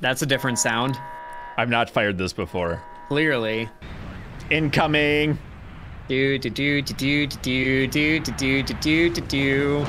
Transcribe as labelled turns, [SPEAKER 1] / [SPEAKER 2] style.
[SPEAKER 1] That's a different sound.
[SPEAKER 2] I've not fired this before.
[SPEAKER 1] Clearly.
[SPEAKER 2] Incoming.
[SPEAKER 1] Do do do do do do do do do do do do.